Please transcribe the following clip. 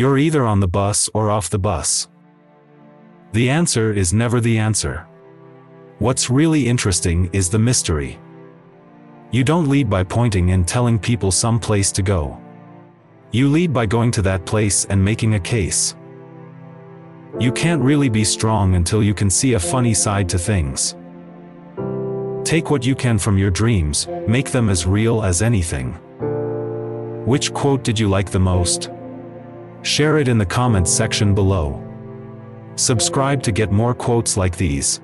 You're either on the bus or off the bus. The answer is never the answer. What's really interesting is the mystery. You don't lead by pointing and telling people some place to go. You lead by going to that place and making a case. You can't really be strong until you can see a funny side to things. Take what you can from your dreams, make them as real as anything. Which quote did you like the most? Share it in the comments section below. Subscribe to get more quotes like these.